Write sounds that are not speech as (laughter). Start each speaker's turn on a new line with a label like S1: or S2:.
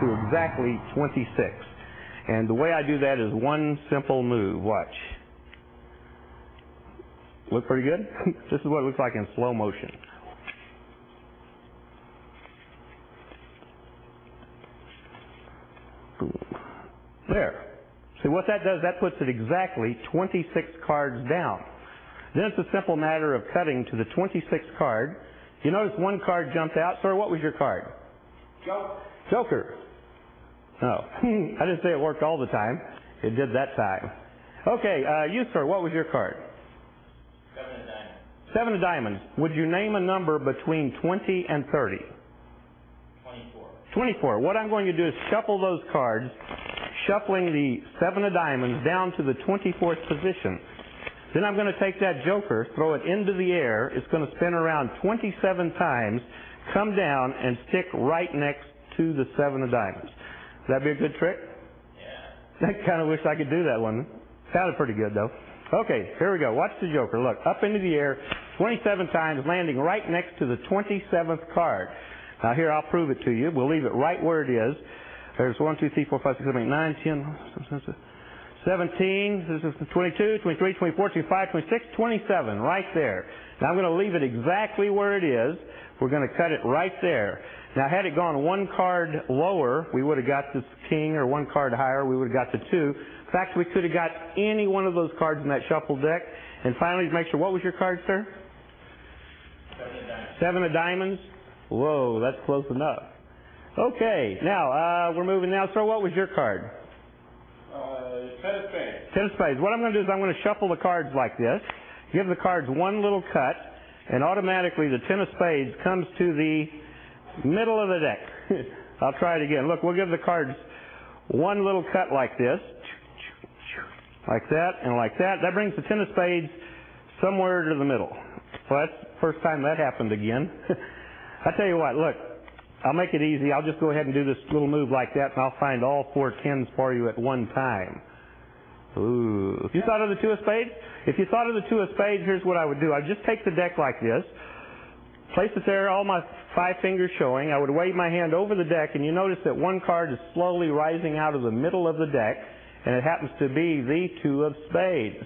S1: to exactly 26. And the way I do that is one simple move. Watch. Look pretty good? (laughs) this is what it looks like in slow motion. There. See what that does? That puts it exactly 26 cards down. Then it's a simple matter of cutting to the 26th card. You notice one card jumped out. Sir, what was your card?
S2: Joker.
S1: Joker. No. (laughs) I didn't say it worked all the time. It did that time. Okay, uh, you, sir, what was your card?
S2: Seven of diamonds.
S1: Seven of diamonds. Would you name a number between 20 and 30?
S2: Twenty-four.
S1: 24. What I'm going to do is shuffle those cards, shuffling the seven of diamonds down to the 24th position. Then I'm going to take that joker, throw it into the air. It's going to spin around 27 times, come down, and stick right next to the seven of diamonds. Would that be a good trick?
S2: Yeah.
S1: I kind of wish I could do that one. Sounded pretty good though. Okay, here we go. Watch the joker. Look, up into the air 27 times, landing right next to the 27th card. Now here, I'll prove it to you. We'll leave it right where it is. There's 1, 2, 3, 4, 5, 6, 7, 8, 9, 10, 17, this is 22, 23, 24, 25, 26, 27, right there. Now I'm going to leave it exactly where it is. We're going to cut it right there. Now had it gone one card lower, we would have got this king, or one card higher, we would have got the two. In fact, we could have got any one of those cards in that shuffle deck. And finally, to make sure, what was your card, sir?
S2: Seven of diamonds.
S1: Seven of diamonds. Whoa, that's close enough. Okay, now uh, we're moving now. Sir, what was your card?
S2: Uh, ten of spades.
S1: Ten of spades. What I'm going to do is I'm going to shuffle the cards like this, give the cards one little cut, and automatically the ten of spades comes to the middle of the deck. (laughs) I'll try it again. Look, we'll give the cards one little cut like this, like that, and like that. That brings the ten of spades somewhere to the middle. Well, that's the first time that happened again. (laughs) I tell you what, look, I'll make it easy. I'll just go ahead and do this little move like that, and I'll find all four tens for you at one time. Ooh. You thought of the two of spades, if you thought of the two of spades, here's what I would do. I'd just take the deck like this, place it there, all my five fingers showing. I would wave my hand over the deck, and you notice that one card is slowly rising out of the middle of the deck, and it happens to be the two of spades.